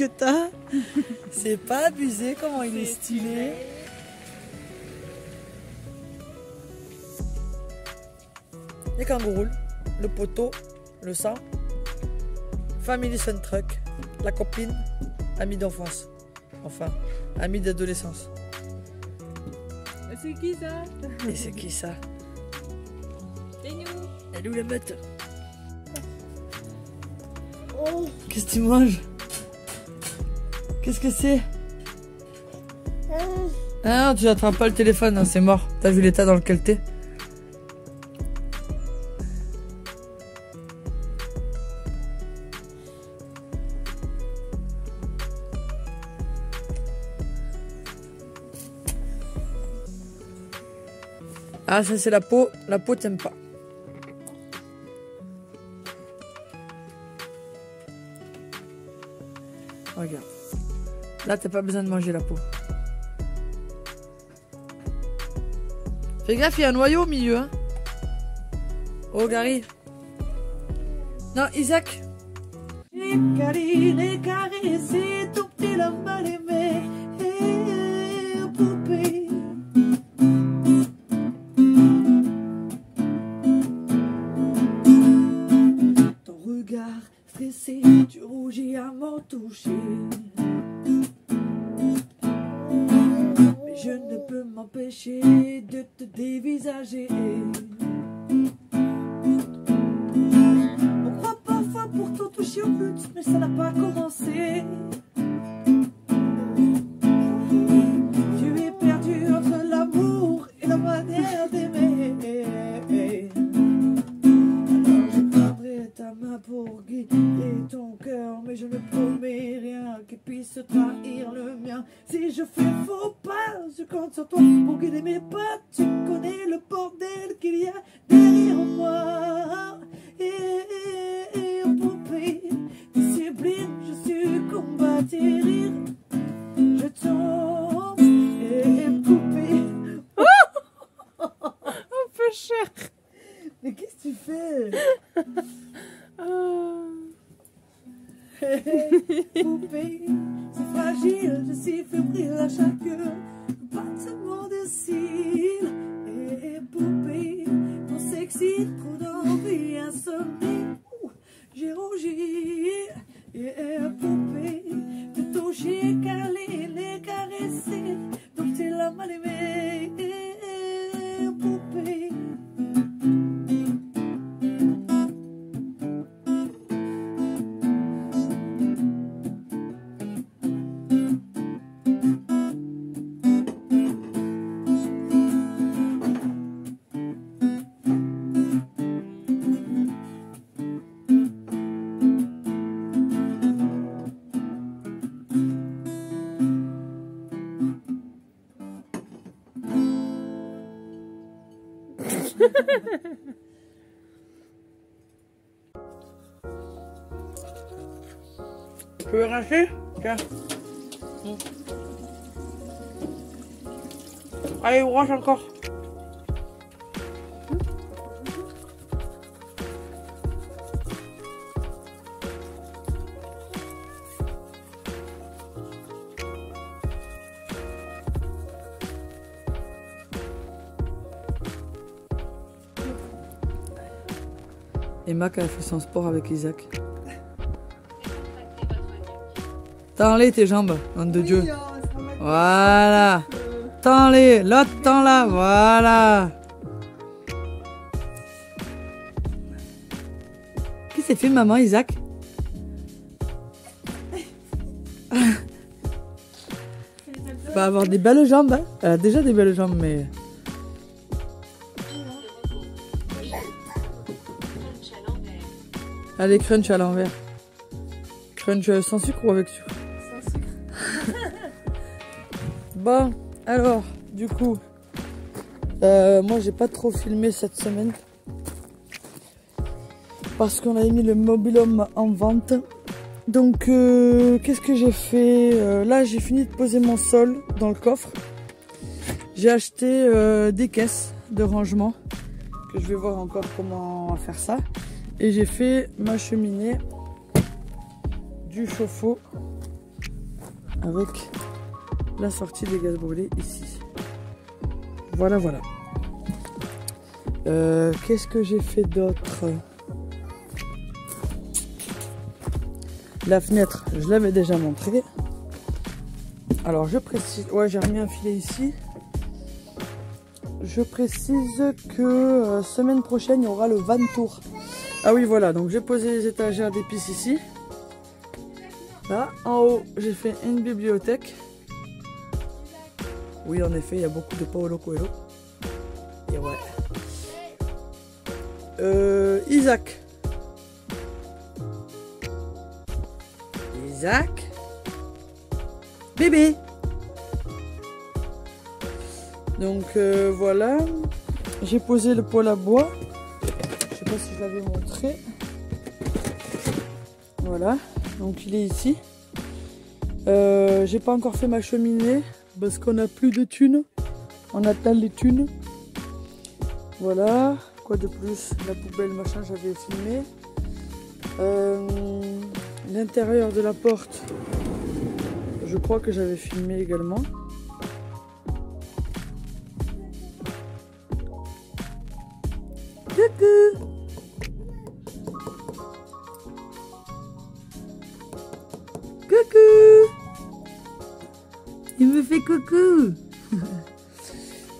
que t'as. C'est pas abusé comment il est stylé. Les kangourous, le poteau, le sang, Family Sun Truck, la copine, ami d'enfance. Enfin, ami d'adolescence. C'est qui ça? Et c'est qui ça? C'est nous. Elle est où la meute? Qu'est-ce que tu manges? Qu'est-ce que c'est Ah non, tu n'attrapes pas le téléphone, hein, c'est mort. T'as vu l'état dans lequel t'es Ah, ça c'est la peau. La peau t'aime pas. Regarde. Là, t'as pas besoin de manger la peau. Fais gaffe, il y a un noyau au milieu. Hein. Oh, Gary. Non, Isaac. Les câlins, caresser, tout petit de te dévisager. On croit parfois pourtant toucher au but, mais ça n'a pas commencé. Te Tu peux rincer Tiens. Allez, branche encore. Emma qui a fait son sport avec Isaac. Tends-les tes jambes, nom de Dieu. Voilà. Tends-les, l'autre tends-la, voilà. Qu'est-ce que c'est fait maman Isaac? Elle va avoir des belles jambes. hein? Elle a déjà des belles jambes, mais... Allez, crunch à l'envers. Crunch euh, sans sucre ou avec sucre Bon, alors, du coup, euh, moi j'ai pas trop filmé cette semaine. Parce qu'on avait mis le mobilhome en vente. Donc, euh, qu'est-ce que j'ai fait Euh, Là, j'ai fini de poser mon sol dans le coffre. J'ai acheté des caisses de rangement. Que je vais voir encore comment faire ça. Et j'ai fait ma cheminée, du chauffe-eau avec la sortie des gaz brûlés ici. Voilà, voilà. Euh, Qu'est-ce que j'ai fait d'autre? La fenêtre, je l'avais déjà montré. Alors je précise, ouais j'ai remis un filet ici. Je précise que euh, semaine prochaine il y aura le van tour. Ah oui voilà, donc j'ai posé les étagères d'épices ici. Là, en haut j'ai fait une bibliothèque. Oui en effet il y a beaucoup de Paolo Coelho. Et ouais. Euh, Isaac. Isaac. Bébé. Donc euh, voilà. J'ai posé le poêle à bois. Si je l'avais montré. Voilà. Donc il est ici. Euh, J'ai pas encore fait ma cheminée parce qu'on a plus de thunes. On attend les thunes. Voilà. Quoi de plus La poubelle, machin, j'avais filmé. Euh, L'intérieur de la porte, je crois que j'avais filmé également.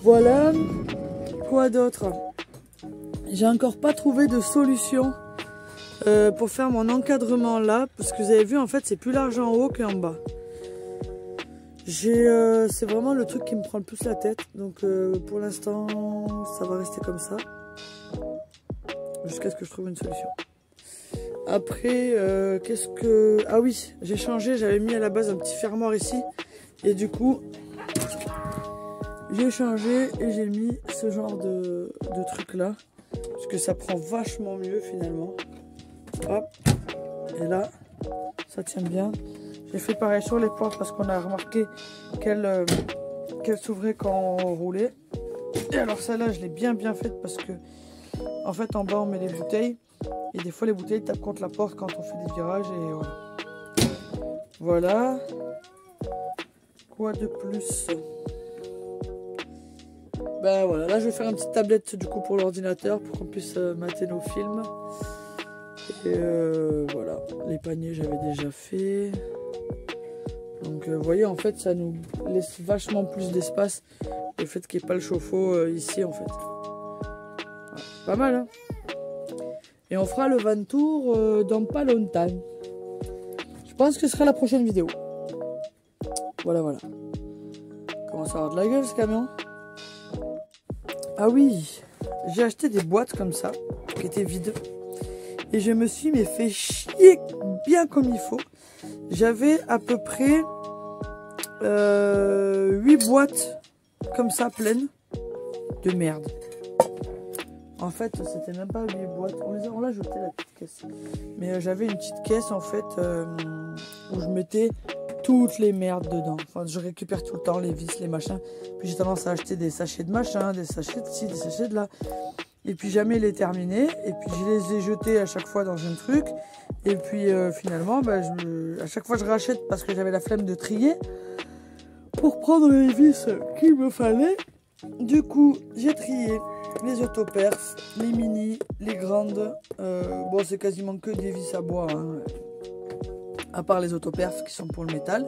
Voilà. Quoi d'autre? J'ai encore pas trouvé de solution euh, pour faire mon encadrement là. Parce que vous avez vu, en fait, c'est plus large en haut qu'en bas. Euh, c'est vraiment le truc qui me prend le plus la tête. Donc euh, pour l'instant, ça va rester comme ça. Jusqu'à ce que je trouve une solution. Après, qu'est-ce que... Ah oui, j'ai changé. J'avais mis à la base un petit fermoir ici. Et du coup, j'ai changé et j'ai mis ce genre de, de truc là. Parce que ça prend vachement mieux finalement. Hop. Et là, ça tient bien. J'ai fait pareil sur les portes parce qu'on a remarqué qu'elle euh, s'ouvrait quand on roulait. Et alors celle-là, je l'ai bien bien faite parce que en fait en bas on met les bouteilles et des fois les bouteilles tapent contre la porte quand on fait des virages et voilà. Voilà. Quoi de plus? Ben voilà, là je vais faire une petite tablette du coup pour l'ordinateur pour qu'on puisse euh, mater nos films. Et euh, voilà, les paniers j'avais déjà fait. Donc euh, vous voyez en fait ça nous laisse vachement plus d'espace le fait qu'il n'y ait pas le chauffe-eau euh, ici en fait. Pas mal hein Et on fera le van tour euh, dans pas longtemps. Je pense que ce sera la prochaine vidéo. Voilà voilà. Comment ça avoir de la gueule ce camion? Ah oui, j'ai acheté des boîtes comme ça qui étaient vides. Et je me suis fait chier bien comme il faut. J'avais à peu près euh, 8 boîtes comme ça pleines de merde. En fait, c'était même pas 8 boîtes. On les a, on l'a jeté la petite caisse. Mais euh, j'avais une petite caisse en fait euh, où je mettais toutes les merdes dedans. Je récupère tout le temps les vis, les machins. Puis j'ai tendance à acheter des sachets de machin, des sachets de ci, des sachets de là. Et puis jamais les terminés. Et puis je les ai jetés à chaque fois dans un truc. Et puis euh, finalement, bah, à chaque fois je rachète parce que j'avais la flemme de trier pour prendre les vis qu'il me fallait. Du coup, j'ai trié les autoperf, les mini, les grandes. Euh, bon, c'est quasiment que des vis à bois, hein, à part les autoperf qui sont pour le métal.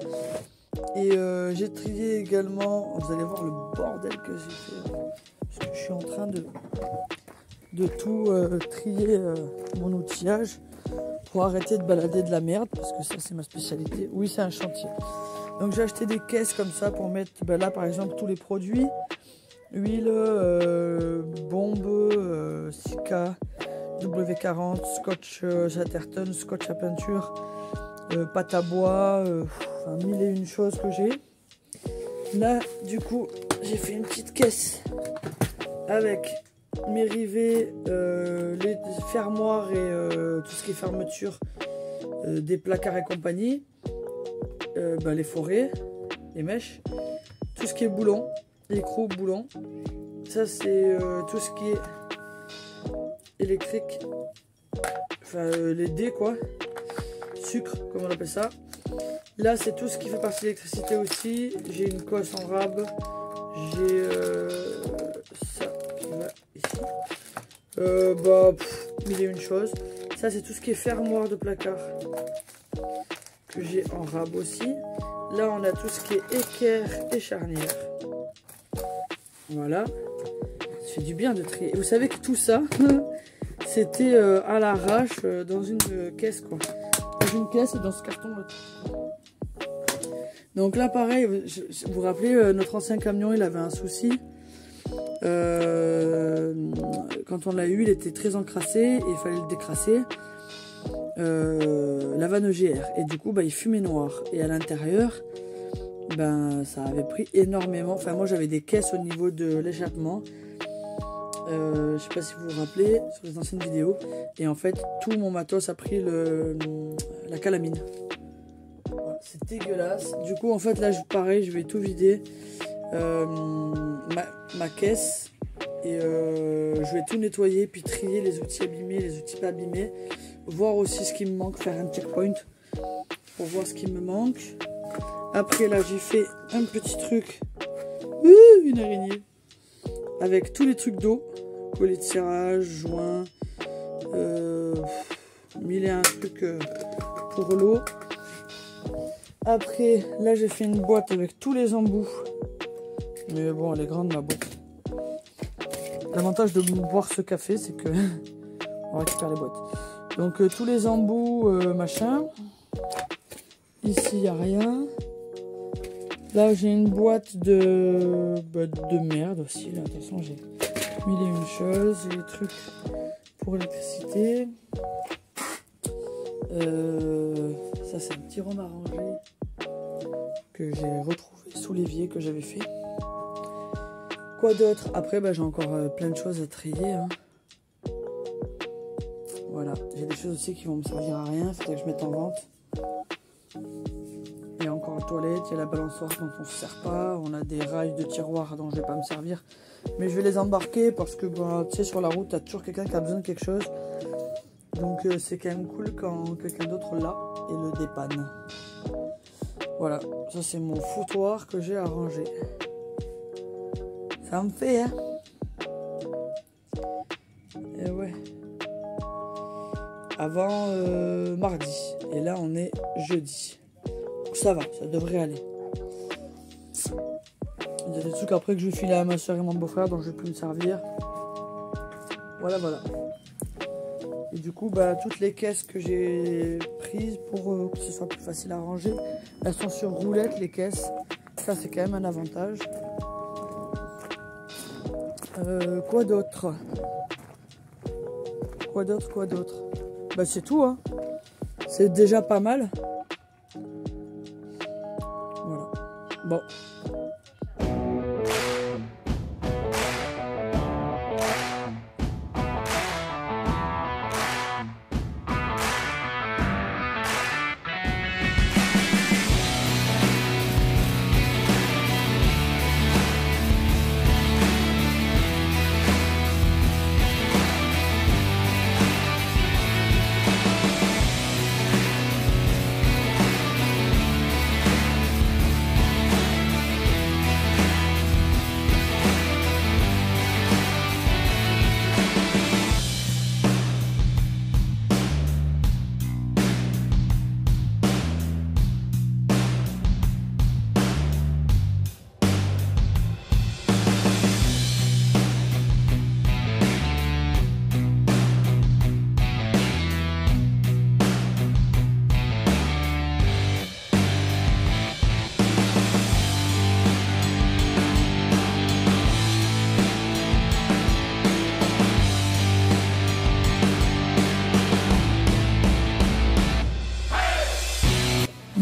Et euh, j'ai trié également. Vous allez voir le bordel que j'ai fait. hein, Parce que je suis en train de, de tout euh, trier euh, mon outillage pour arrêter de balader de la merde. Parce que ça, c'est ma spécialité. Oui, c'est un chantier. Donc j'ai acheté des caisses comme ça pour mettre ben là par exemple tous les produits. Huile, euh, bombe, euh, Sika, W40, scotch euh, Chatterton, scotch à peinture, euh, pâte à bois, euh, enfin, mille et une choses que j'ai. Là du coup j'ai fait une petite caisse avec mes rivets, euh, les fermoirs et euh, tout ce qui est fermeture euh, des placards et compagnie euh, bah, les forêts, les mèches, tout ce qui est boulon, écrou, boulon. Ça, c'est euh, tout ce qui est électrique, enfin euh, les dés quoi, comme on appelle ça. Là, c'est tout ce qui fait partie de l'électricité aussi. J'ai une cosse en rab. J'ai euh, ça. Euh, bah, pff, mille et une choses. Ça, c'est tout ce qui est fermoir de placard que j'ai en rab aussi. Là, on a tout ce qui est équerre et charnière. Voilà. Ça fait du bien de trier. Et vous savez que tout ça, c'était euh, à l'arrache dans une caisse, quoi. Dans une caisse et dans ce carton. Donc là, pareil, je- vous vous rappelez, euh, notre ancien camion, il avait un souci. Euh, quand on l'a eu, il était très encrassé et il fallait le décrasser. Euh, la vanne EGR. Et du coup, bah, il fumait noir. Et à l'intérieur, ben, ça avait pris énormément. Enfin, moi, j'avais des caisses au niveau de l'échappement. Je sais pas si vous vous rappelez sur les anciennes vidéos. Et en fait, tout mon matos a pris le, la calamine. C'est dégueulasse. Du coup, en fait, là, je- pareil, je vais tout vider. Euh, ma, caisse. Et euh, je vais tout nettoyer, puis trier les outils abîmés, les outils pas abîmés. Voir aussi ce qui me manque, faire un checkpoint pour voir ce qui me manque. Après, là, j'ai fait un petit truc. Ouh, une araignée. Avec tous les trucs d'eau. Collet de serrage, joint. Euh, mille et un trucs euh, pour l'eau. Après, là, j'ai fait une boîte avec tous les embouts. Mais bon, elle est grande, ma boîte. L'avantage de boire ce café, c'est que on récupère les boîtes. Donc, euh, tous les embouts, euh, machin. Ici, il n'y a rien. Là, j'ai une boîte de, bah, de merde aussi. Là, attention, j'ai mille et une choses. J'ai les trucs pour l'électricité. Euh, ça, c'est un petit rhum arrangé que j'ai retrouvé sous l'évier que j'avais fait. Quoi d'autre? Après, bah, j'ai encore euh, plein de choses à trier. hein. Voilà, j'ai des choses aussi qui vont me servir à rien. Faudrait que je mette en vente. Il y a encore la toilette, il y a la balançoire dont on ne se sert pas, on a des rails de tiroirs dont je vais pas me servir. Mais je vais les embarquer parce que bah, tu sais, sur la route, tu as toujours quelqu'un qui a besoin de quelque chose. Donc euh, c'est quand même cool quand quelqu'un d'autre l'a et le dépanne. Voilà, ça c'est mon foutoir que j'ai arrangé. Ça me fait, hein Et ouais. Avant euh, mardi. Et là on est jeudi. Donc ça va, ça devrait aller. Il y a des trucs après que je vais filer à ma soeur et mon beau-frère dont je vais plus me servir. Voilà, voilà. Du coup, bah, toutes les caisses que j'ai prises pour euh, que ce soit plus facile à ranger, elles sont sur roulette, les caisses. Ça, c'est quand même un avantage. Euh, quoi d'autre? Quoi d'autre Quoi d'autre? Bah, c'est tout, hein. C'est déjà pas mal. Voilà. Bon.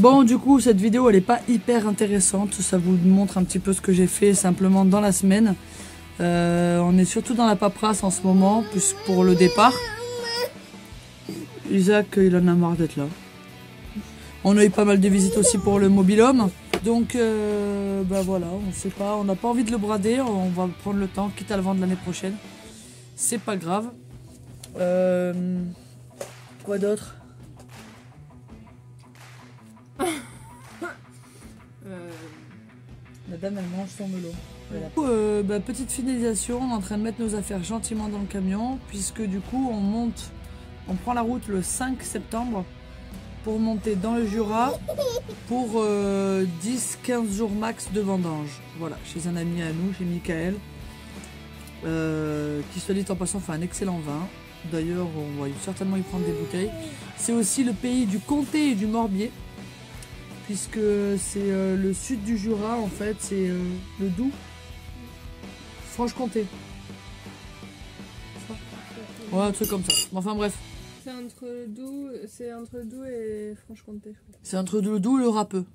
Bon, du coup, cette vidéo, elle n'est pas hyper intéressante. Ça vous montre un petit peu ce que j'ai fait simplement dans la semaine. Euh, on est surtout dans la paperasse en ce moment, plus pour le départ. Isaac, il en a marre d'être là. On a eu pas mal de visites aussi pour le mobilhome. Donc, euh, bah voilà, on sait pas, on n'a pas envie de le brader. On va prendre le temps, quitte à le vendre l'année prochaine. C'est pas grave. Euh, quoi d'autre? Elle mange son melon. Euh, bah, petite finalisation, on est en train de mettre nos affaires gentiment dans le camion, puisque du coup, on monte, on prend la route le 5 septembre pour monter dans le Jura pour 10-15 jours max de vendange. Voilà, chez un ami à nous, chez Michael, euh, qui se dit en passant fait un excellent vin. D'ailleurs, on va certainement y prendre des bouteilles. C'est aussi le pays du comté et du Morbier, puisque c'est euh, le sud du Jura, en fait, c'est euh, le Doubs, Franche-Comté. Ouais, un truc comme ça. Enfin bref. C'est entre le Doubs, c'est entre le Doubs et Franche-Comté. C'est entre le Doubs et le Râpeux.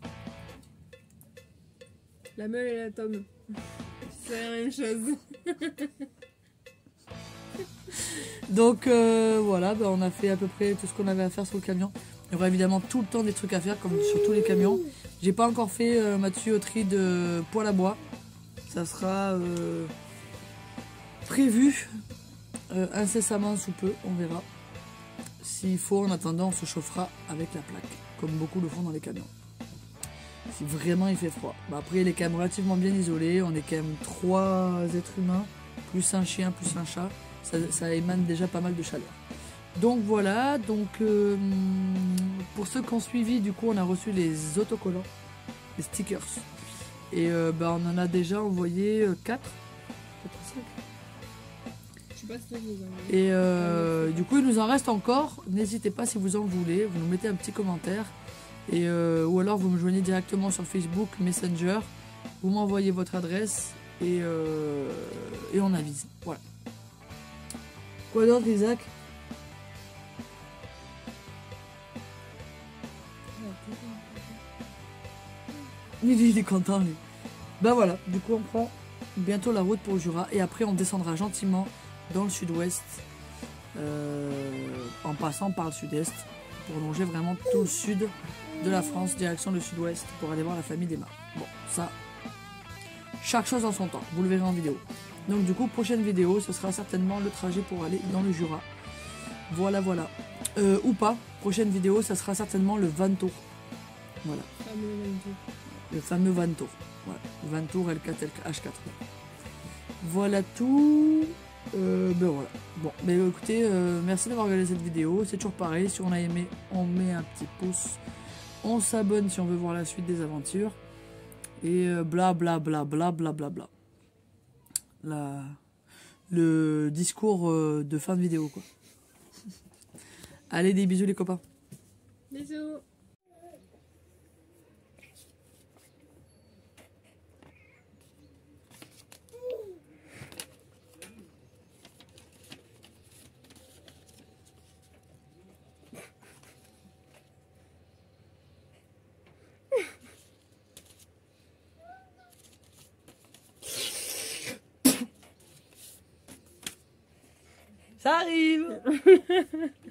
La meule et la tome. C'est la même chose. Donc euh, voilà, bah, on a fait à peu près tout ce qu'on avait à faire sur le camion. Il y aura évidemment tout le temps des trucs à faire, comme sur tous les camions. J'ai pas encore fait euh, ma tuyauterie de poêle à bois. Ça sera euh, prévu euh, incessamment sous peu, on verra. S'il faut, en attendant, on se chauffera avec la plaque, comme beaucoup le font dans les camions. Si vraiment il fait froid. Bah, après, il est quand même relativement bien isolé. On est quand même trois êtres humains, plus un chien, plus un chat. Ça, émane déjà pas mal de chaleur. Donc voilà, donc pour ceux qui ont suivi, du coup, on a reçu les autocollants, les stickers. Et euh, bah, on en a déjà envoyé 4. Je sais pas si toi, vous en avez. Et euh, du coup, il nous en reste encore. N'hésitez pas si vous en voulez. Vous nous mettez un petit commentaire. Et, euh, ou alors, vous me joignez directement sur Facebook, Messenger. Vous m'envoyez votre adresse et, et on avise. Voilà. Quoi d'autre, Isaac? Il est content, lui. Ben voilà, du coup, on prend bientôt la route pour le Jura. Et après, on descendra gentiment dans le sud-ouest. euh, en passant par le sud-est. Pour longer vraiment tout le sud de la France, direction le sud-ouest, pour aller voir la famille d'Emma. Bon, ça, chaque chose en son temps. Vous le verrez en vidéo. Donc du coup, prochaine vidéo, ce sera certainement le trajet pour aller dans le Jura. Voilà, voilà. Euh, ou pas. Prochaine vidéo, ça sera certainement le Vantour. Voilà. Le fameux Vantour. Voilà. Vantour L4, H4. Voilà tout. Euh, ben voilà. Bon, mais écoutez, euh, merci d'avoir regardé cette vidéo. C'est toujours pareil. Si on a aimé, on met un petit pouce. On s'abonne si on veut voir la suite des aventures. Et euh, bla bla bla bla bla bla bla. La... Le discours de fin de vidéo, quoi. Allez, des bisous les copains. Bisous. Ça arrive